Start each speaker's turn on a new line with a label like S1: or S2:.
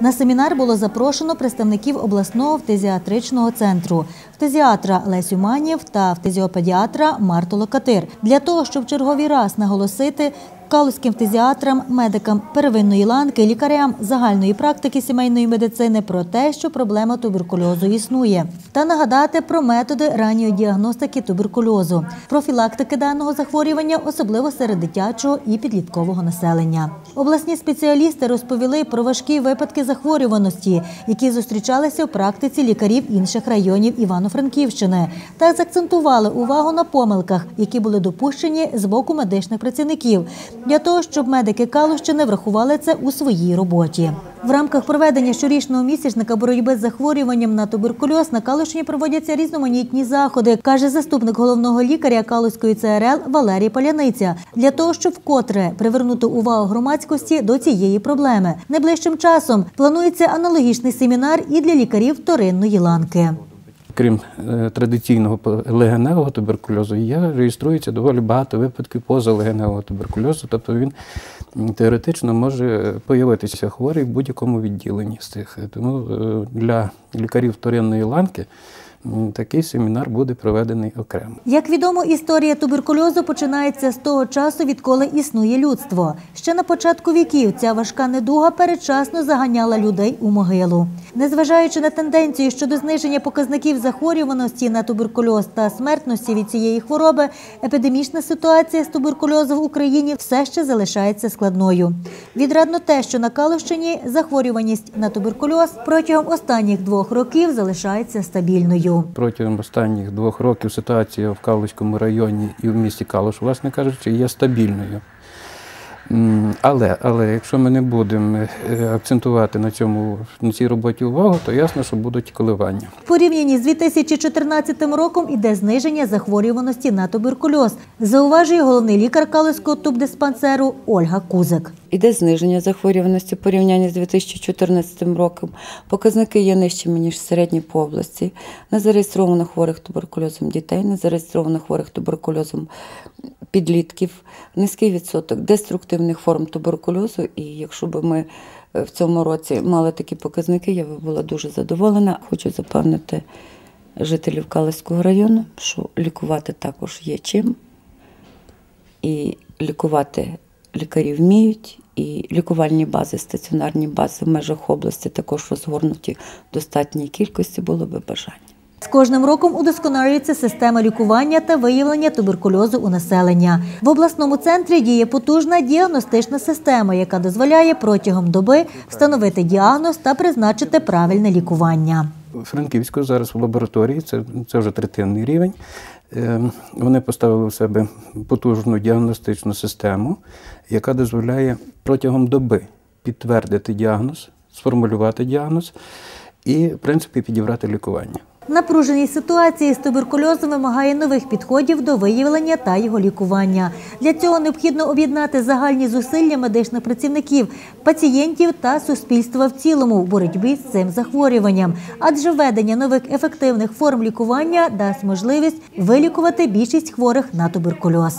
S1: На семінар було запрошено представників обласного фтезіатричного центру, фтезіатра Лесю Манів та фтезіопедіатра Марту Локатир для того, щоб черговий раз наголосити калузьким фтизіатрам, медикам первинної ланки, лікарям загальної практики сімейної медицини про те, що проблема туберкульозу існує, та нагадати про методи ранньої діагностики туберкульозу, профілактики даного захворювання, особливо серед дитячого і підліткового населення. Обласні спеціалісти розповіли про важкі випадки захворюваності, які зустрічалися в практиці лікарів інших районів Івано-Франківщини, та закцентували увагу на помилках, які були допущені з боку медичних працівників, для того, щоб медики Калущини врахували це у своїй роботі. В рамках проведення щорічного місячника боротьби з захворюванням на туберкульоз на Калущині проводяться різноманітні заходи, каже заступник головного лікаря Калузької ЦРЛ Валерій Поляниця, для того, щоб вкотре привернути увагу громадськості до цієї проблеми. Найближчим часом планується аналогічний семінар і для лікарів вторинної ланки.
S2: Крім е, традиційного легеневого туберкульозу, є реєструється доволі багато випадків позалегеневого туберкульозу, тобто він теоретично може появитися хворий в будь-якому відділенні з цих. Тому е, для лікарів вторинної ланки такий семінар буде проведений окремо.
S1: Як відомо, історія туберкульозу починається з того часу, відколи існує людство. Ще на початку віків ця важка недуга передчасно заганяла людей у могилу. Незважаючи на тенденцію щодо зниження показників захворюваності на туберкульоз та смертності від цієї хвороби, епідемічна ситуація з туберкульозу в Україні все ще залишається складною. Відрадно те, що на Калущині захворюваність на туберкульоз протягом останніх двох років залишається стабільною.
S2: Протягом останніх двох років ситуація в Калузькому районі і в місті Калуш, власне кажучи, є стабільною. Але, але якщо ми не будемо е, акцентувати на цьому на цій роботі увагу, то ясно, що будуть коливання.
S1: В порівнянні з 2014 роком іде зниження захворюваності на туберкульоз, зауважує головний лікар Калузького тубдиспансеру Ольга Кузик.
S3: Іде зниження захворюваності в порівнянні з 2014 роком. Показники є нижчими, ніж середні по області. Не зареєстровано хворих туберкульозом дітей, не зареєстровано хворих туберкульозом підлітків, низький відсоток деструктивних форм туберкульозу. І якщо б ми е, в цьому році мали такі показники, я б була дуже задоволена. Хочу запевнити жителів Калицького району, що лікувати також є чим і лікувати лікарі вміють, і лікувальні бази, стаціонарні бази в межах області також розгорнуті в достатній кількості було би бажання.
S1: З кожним роком удосконалюється система лікування та виявлення туберкульозу у населення. В обласному центрі діє потужна діагностична система, яка дозволяє протягом доби встановити діагноз та призначити правильне лікування.
S2: Франківську зараз в лабораторії, це, це вже третинний рівень. е, Вони поставили в себе потужну діагностичну систему, яка дозволяє протягом доби підтвердити діагноз, сформулювати діагноз і, в принципі, підібрати лікування.
S1: Напруженій ситуації з туберкульозом вимагає нових підходів до виявлення та його лікування. Для цього необхідно об'єднати загальні зусилля медичних працівників, пацієнтів та суспільства в цілому в боротьбі з цим захворюванням. Адже введення нових ефективних форм лікування дасть можливість вилікувати більшість хворих на туберкульоз.